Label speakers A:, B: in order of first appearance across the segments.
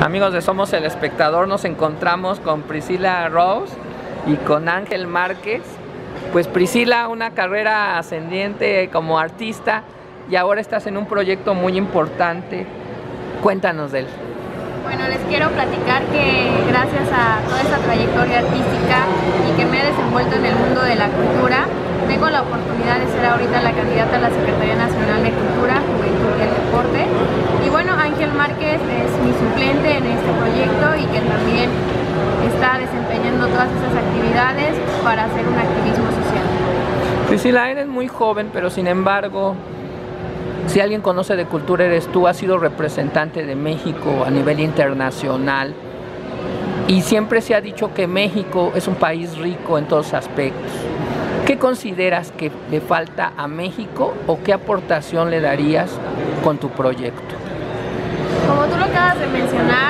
A: Amigos de Somos el Espectador, nos encontramos con Priscila Rose y con Ángel Márquez. Pues Priscila, una carrera ascendiente como artista y ahora estás en un proyecto muy importante. Cuéntanos de él.
B: Bueno, les quiero platicar que gracias a toda esa trayectoria artística y que me he desenvuelto en el mundo de la cultura, tengo la oportunidad de ser ahorita la candidata a la Secretaría Nacional de
A: Priscila, eres muy joven, pero sin embargo, si alguien conoce de cultura eres tú, has sido representante de México a nivel internacional y siempre se ha dicho que México es un país rico en todos aspectos. ¿Qué consideras que le falta a México o qué aportación le darías con tu proyecto?
B: Como tú lo acabas de mencionar,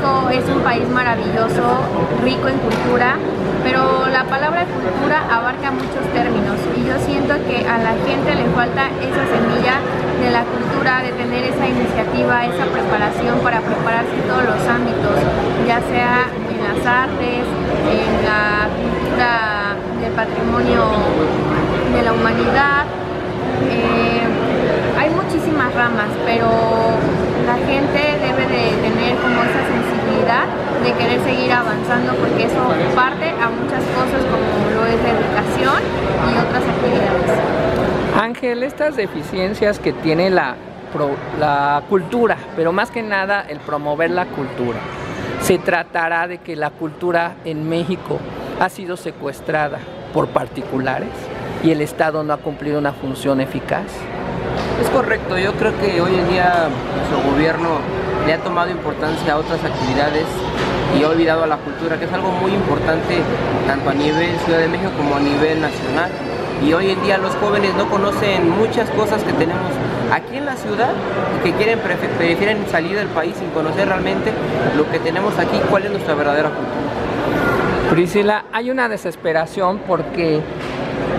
B: México es un país maravilloso, rico en cultura, pero la palabra cultura abarca muchos términos y yo siento que a la gente le falta esa semilla de la cultura, de tener esa iniciativa, esa preparación para prepararse en todos los ámbitos, ya sea en las artes, en la cultura del patrimonio de la humanidad. Eh, muchísimas ramas, pero la gente debe de tener como esa sensibilidad de querer seguir avanzando porque eso parte a muchas cosas como lo es la educación y otras actividades.
A: Ángel, estas deficiencias que tiene la, la cultura, pero más que nada el promover la cultura, se tratará de que la cultura en México ha sido secuestrada por particulares y el Estado no ha cumplido una función eficaz.
C: Es correcto, yo creo que hoy en día nuestro gobierno le ha tomado importancia a otras actividades y ha olvidado a la cultura, que es algo muy importante tanto a nivel Ciudad de México como a nivel nacional. Y hoy en día los jóvenes no conocen muchas cosas que tenemos aquí en la ciudad y que quieren prefieren salir del país sin conocer realmente lo que tenemos aquí, cuál es nuestra verdadera cultura.
A: Priscila, hay una desesperación porque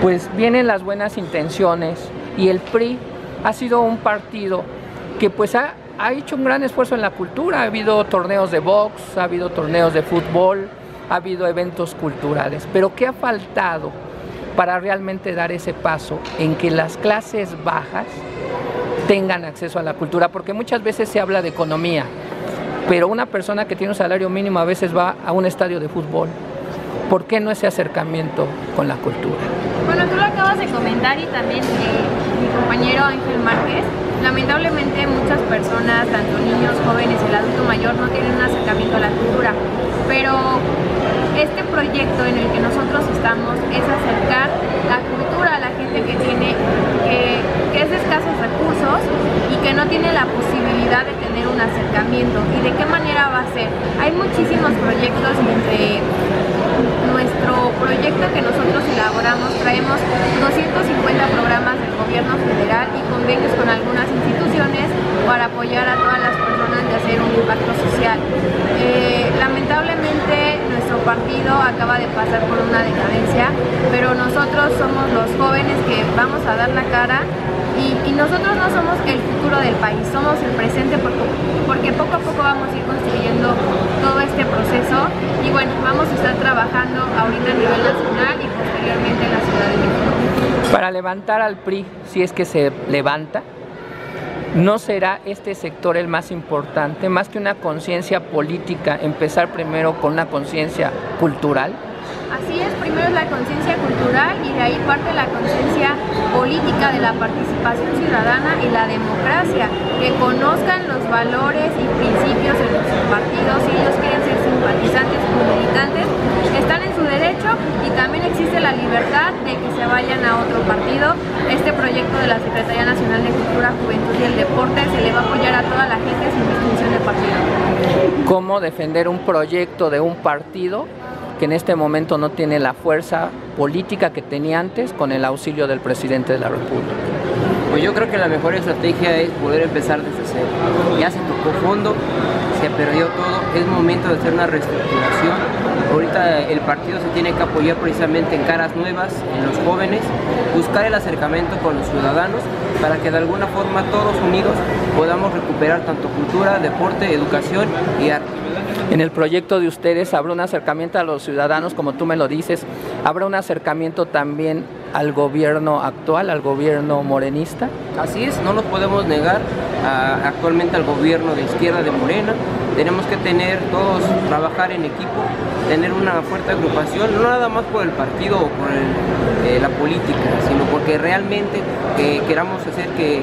A: pues vienen las buenas intenciones y el PRI ha sido un partido que pues ha, ha hecho un gran esfuerzo en la cultura, ha habido torneos de box, ha habido torneos de fútbol, ha habido eventos culturales, pero ¿qué ha faltado para realmente dar ese paso en que las clases bajas tengan acceso a la cultura? Porque muchas veces se habla de economía, pero una persona que tiene un salario mínimo a veces va a un estadio de fútbol. ¿Por qué no ese acercamiento con la cultura?
B: Bueno, tú lo acabas de comentar y también eh, mi compañero Ángel Márquez. Lamentablemente muchas personas, tanto niños, jóvenes, el adulto mayor, no tienen un acercamiento a la cultura. Pero este proyecto en el que nosotros estamos es acercar la cultura a la gente que tiene, que, que es escasos recursos y que no tiene la posibilidad de tener un acercamiento. ¿Y de qué manera va a ser? Hay muchísimos proyectos entre nuestro proyecto que nosotros elaboramos traemos 250 programas del gobierno federal y convenios con algunas instituciones para apoyar a todas las personas y hacer un impacto social. Eh, lamentablemente nuestro partido acaba de pasar por una decadencia, pero nosotros somos los jóvenes que vamos a dar la cara nosotros no somos el futuro del país, somos el presente porque, poco a poco vamos a ir construyendo todo este proceso y bueno, vamos a estar trabajando ahorita a nivel nacional y posteriormente en la Ciudad de México.
A: Para levantar al PRI, si es que se levanta, ¿no será este sector el más importante, más que una conciencia política, empezar primero con una conciencia cultural?
B: Así es, primero es la conciencia cultural y de ahí parte la conciencia política de la participación ciudadana y la democracia, que conozcan los valores y principios de nuestros partidos, si ellos quieren ser simpatizantes o militantes, están en su derecho y también existe la libertad de que se vayan a otro partido. Este proyecto de la Secretaría Nacional de Cultura, Juventud y el Deporte se le va a apoyar a toda la gente sin distinción de partido.
A: ¿Cómo defender un proyecto de un partido que en este momento no tiene la fuerza política que tenía antes con el auxilio del presidente de la República.
C: Pues yo creo que la mejor estrategia es poder empezar desde cero. Ya se tocó fondo, se perdió todo, es momento de hacer una reestructuración. Ahorita el partido se tiene que apoyar precisamente en caras nuevas, en los jóvenes, buscar el acercamiento con los ciudadanos para que de alguna forma todos unidos podamos recuperar tanto cultura, deporte, educación y arte.
A: En el proyecto de ustedes habrá un acercamiento a los ciudadanos, como tú me lo dices, habrá un acercamiento también al gobierno actual, al gobierno morenista.
C: Así es, no nos podemos negar actualmente al gobierno de izquierda de Morena. Tenemos que tener todos, trabajar en equipo, tener una fuerte agrupación, no nada más por el partido o por eh, la política, sino porque realmente eh, queramos hacer que eh,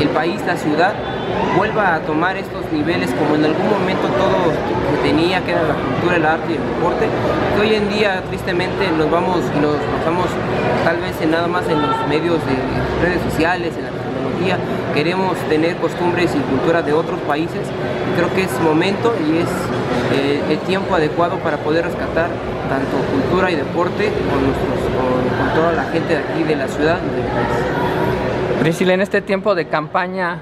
C: el país, la ciudad, vuelva a tomar estos niveles como en algún momento todo que tenía, que era la cultura, el arte y el deporte, que hoy en día tristemente nos vamos y nos basamos tal vez en nada más en los medios de redes sociales, en la tecnología, queremos tener costumbres y cultura de otros países, creo que es momento y es eh, el tiempo adecuado para poder rescatar tanto cultura y deporte con, con, toda la gente de aquí de la ciudad y del país.
A: Priscila, en este tiempo de campaña,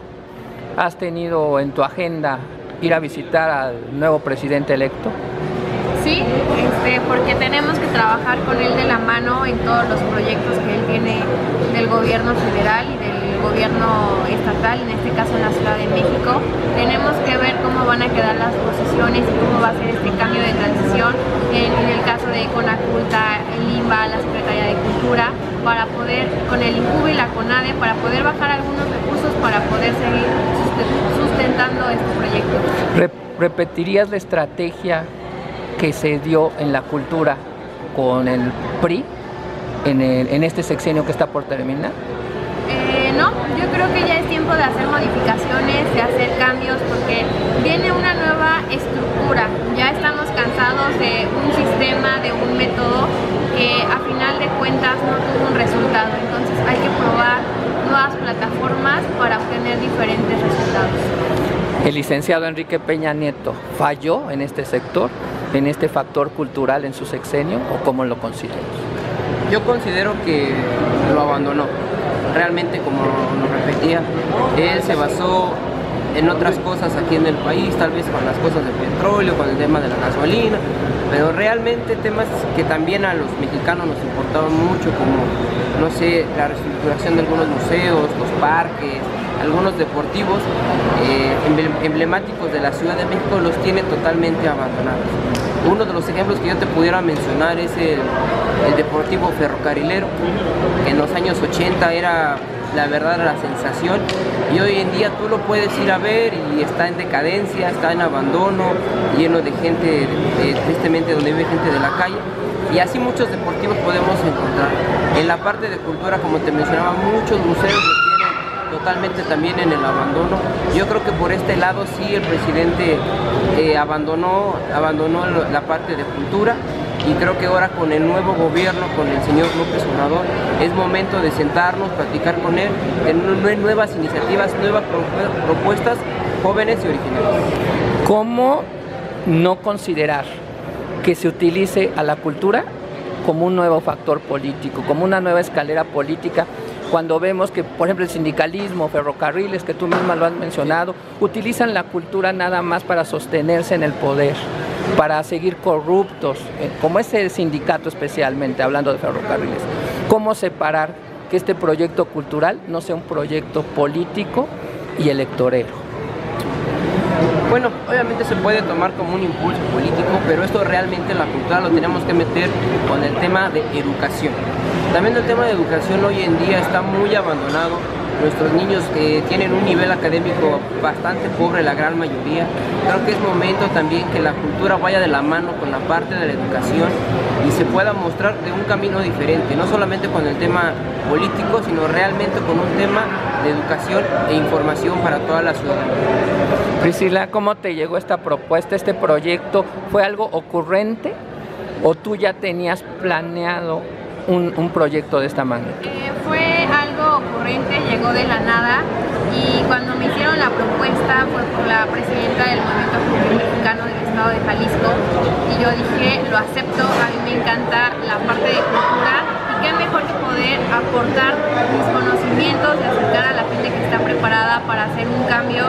A: ¿Has tenido en tu agenda ir a visitar al nuevo presidente electo?
B: Sí, este, porque tenemos que trabajar con él de la mano en todos los proyectos que él tiene del gobierno federal y gobierno estatal, en este caso en la Ciudad de México. Tenemos que ver cómo van a quedar las posiciones y cómo va a ser este cambio de transición en, el caso de Conaculta, el IMBA, la Secretaría de Cultura, para poder, con el INCUBE y la CONADE, para poder bajar algunos recursos para poder seguir sustentando este proyecto.
A: ¿Repetirías la estrategia que se dio en la cultura con el PRI en, en este sexenio que está por terminar?
B: No, yo creo que ya es tiempo de hacer modificaciones, de hacer cambios, porque viene una nueva estructura. Ya estamos cansados de un sistema, de un método que a final de cuentas no tuvo un resultado. Entonces hay que probar nuevas plataformas para obtener diferentes resultados.
A: El licenciado Enrique Peña Nieto falló en este sector, en este factor cultural en su sexenio, o cómo lo consideras?
C: Yo considero que lo abandonó. Realmente, como nos repetía, él se basó en otras cosas aquí en el país, tal vez con las cosas del petróleo, con el tema de la gasolina, pero realmente temas que también a los mexicanos nos importaban mucho, como, no sé, la reestructuración de algunos museos, los parques, algunos deportivos eh, emblemáticos de la Ciudad de México los tiene totalmente abandonados. Uno de los ejemplos que yo te pudiera mencionar es el, Deportivo Ferrocarrilero, que en los años 80 era la verdad la sensación y hoy en día tú lo puedes ir a ver y está en decadencia, está en abandono, lleno de gente, tristemente donde vive gente de la calle y así muchos deportivos podemos encontrar. En la parte de cultura, como te mencionaba, muchos museos totalmente también en el abandono. Yo creo que por este lado sí el presidente eh, abandonó, abandonó la parte de cultura y creo que ahora con el nuevo gobierno, con el señor López Obrador, es momento de sentarnos, platicar con él, tener nuevas iniciativas, nuevas propuestas jóvenes y originales.
A: ¿Cómo no considerar que se utilice a la cultura como un nuevo factor político, como una nueva escalera política cuando vemos que, por ejemplo, el sindicalismo, ferrocarriles, que tú misma lo has mencionado, utilizan la cultura nada más para sostenerse en el poder para seguir corruptos, eh, como ese sindicato especialmente, hablando de ferrocarriles. ¿Cómo separar que este proyecto cultural no sea un proyecto político y electorero?
C: Bueno, obviamente se puede tomar como un impulso político, pero esto realmente en la cultura lo tenemos que meter con el tema de educación. También el tema de educación hoy en día está muy abandonado nuestros niños que tienen un nivel académico bastante pobre, la gran mayoría. Creo que es momento también que la cultura vaya de la mano con la parte de la educación y se pueda mostrar de un camino diferente, no solamente con el tema político, sino realmente con un tema de educación e información para toda la ciudadanía.
A: Priscila, ¿cómo te llegó esta propuesta, este proyecto? ¿Fue algo ocurrente o tú ya tenías planeado un, proyecto de esta manera?
B: Eh, fue algo ocurrente, llegó de la nada y cuando me hicieron la propuesta fue por la presidenta del Movimiento Juvenil Mexicano del Estado de Jalisco y yo dije, lo acepto, a mí me encanta la parte de cultura y qué mejor que poder aportar mis conocimientos y acercar a la gente que está preparada preparada para hacer un cambio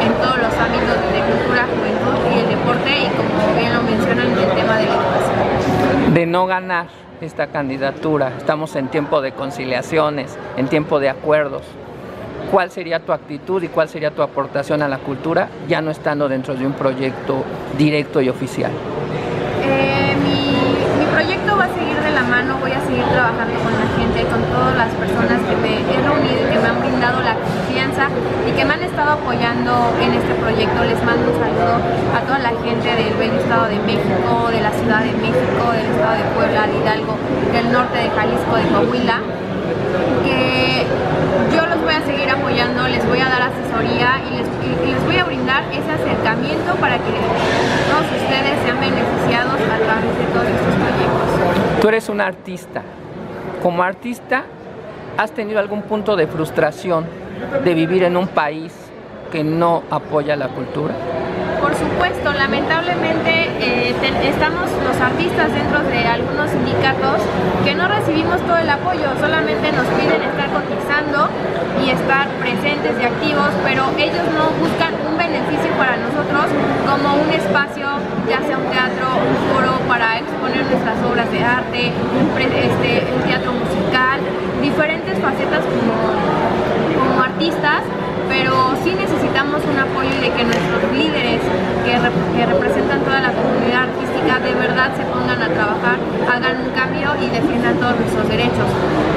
B: en todos los ámbitos de cultura, juventud y el deporte y como bien lo mencionan en el tema de la educación.
A: De no ganar esta candidatura, estamos en tiempo de conciliaciones, en tiempo de acuerdos. ¿Cuál sería tu actitud y cuál sería tu aportación a la cultura ya no estando dentro de un proyecto directo y oficial?
B: Eh, mi, mi proyecto va a seguir de la mano, voy a seguir trabajando con la gente, con todas las personas que me he reunido y que me han brindado la confianza y que me han estado apoyando en este proyecto. Les mando un saludo a toda la gente del bello Estado de México, de la Ciudad de México, del Estado de Puebla, de Hidalgo, del norte de Jalisco, de Coahuila, que yo los voy a seguir apoyando, les voy a dar asesoría y les, y les voy a brindar ese acercamiento para que todos ustedes sean beneficiados a través de todos estos proyectos.
A: Tú eres un artista. Como artista, ¿has tenido algún punto de frustración de vivir en un país que no apoya la cultura?
B: Por supuesto, lamentablemente eh, te- estamos los artistas dentro de algunos sindicatos que no recibimos todo el apoyo, solamente nos piden estar cotizando y estar presentes y activos, pero ellos no buscan un beneficio para nosotros como un espacio, defiendan todos nuestros derechos.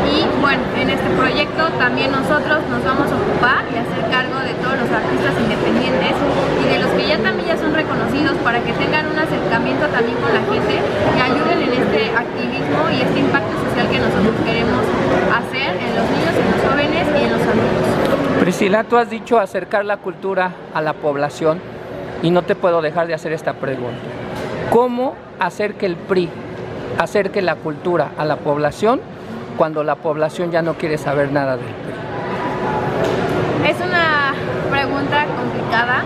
B: Y bueno, en este proyecto también nosotros nos vamos a ocupar y hacer cargo de todos los artistas independientes y de los que ya también ya son reconocidos para que tengan un acercamiento también con la gente y ayuden en este activismo y este impacto social que nosotros queremos hacer en los niños, en los jóvenes y en los adultos.
A: Priscila, tú has dicho acercar la cultura a la población y no te puedo dejar de hacer esta pregunta. ¿Cómo hacer que el PRI acerque la cultura a la población cuando la población ya no quiere saber nada del PRI?
B: Es una pregunta complicada.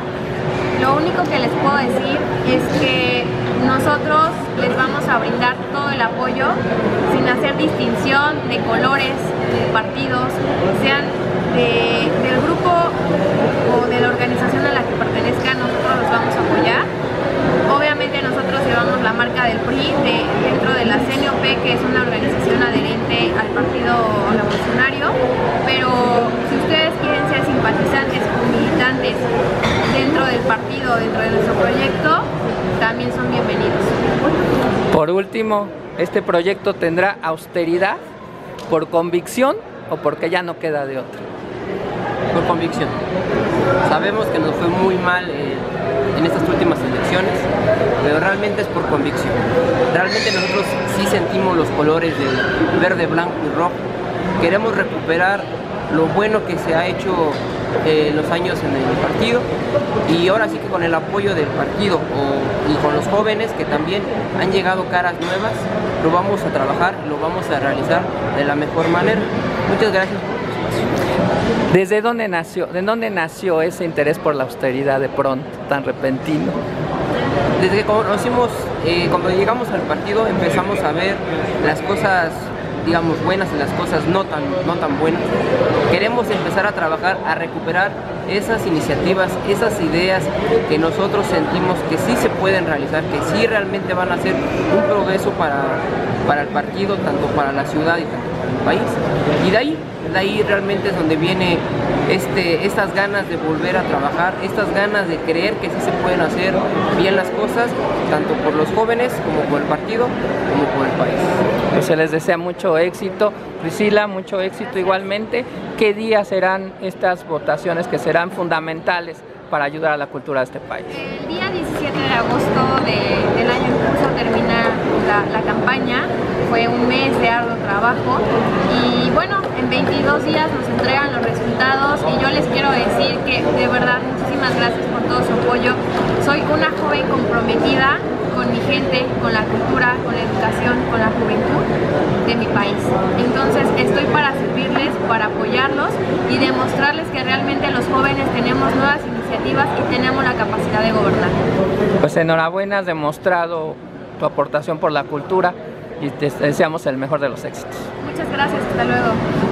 B: Lo único que les puedo decir es que nosotros les vamos a brindar todo el apoyo sin hacer distinción de colores, de partidos, sean de- del grupo o de la organización a la que pertenezcan, nosotros los vamos a apoyar. Nosotros llevamos la marca del PRI de- dentro de la CNOP, que es una organización adherente al Partido Revolucionario, pero si ustedes quieren ser simpatizantes o militantes dentro del partido, dentro de nuestro proyecto, también son bienvenidos.
A: Por último, este proyecto tendrá austeridad por convicción o porque ya no queda de otra.
C: por convicción. Sabemos que nos fue muy mal eh, en estas últimas elecciones, pero realmente es por convicción. Realmente nosotros sí sentimos los colores del verde, blanco y rojo. Queremos recuperar lo bueno que se ha hecho eh, los años en el partido y ahora sí que con el apoyo del partido y con los jóvenes que también han llegado caras nuevas, lo vamos a trabajar, lo vamos a realizar de la mejor manera. Muchas gracias por.
A: ¿Desde dónde nació, de dónde nació ese interés por la austeridad de pronto, tan repentino?
C: Desde que conocimos, eh, cuando llegamos al partido empezamos a ver las cosas, digamos, buenas y las cosas no tan, no tan buenas. Queremos empezar a trabajar, a recuperar esas iniciativas, esas ideas que nosotros sentimos que sí se pueden realizar, que sí realmente van a ser un progreso para, para el partido, tanto para la ciudad y para el país. Y de ahí, de ahí realmente es donde viene este, estas ganas de volver a trabajar, estas ganas de creer que sí se pueden hacer bien las cosas, tanto por los jóvenes como por el partido, como por el país.
A: Pues se les desea mucho éxito. Priscila, mucho éxito igualmente. ¿Qué días serán estas votaciones que serán fundamentales para ayudar a la cultura de este país?
B: El día 17 de agosto de- del año en curso termina la, la campaña, fue un mes de arduo trabajo y bueno, en 22 días nos entregan los resultados y yo les quiero decir que de verdad muchísimas gracias por todo su apoyo. Soy una joven comprometida con mi gente, con la cultura, con la educación, con la juventud de mi país. Entonces estoy para servirles, para apoyarlos y demostrarles que realmente los jóvenes tenemos nuevas iniciativas y tenemos la capacidad de gobernar.
A: Pues enhorabuena, has demostrado tu aportación por la cultura y te deseamos el mejor de los éxitos.
B: Muchas gracias, hasta luego.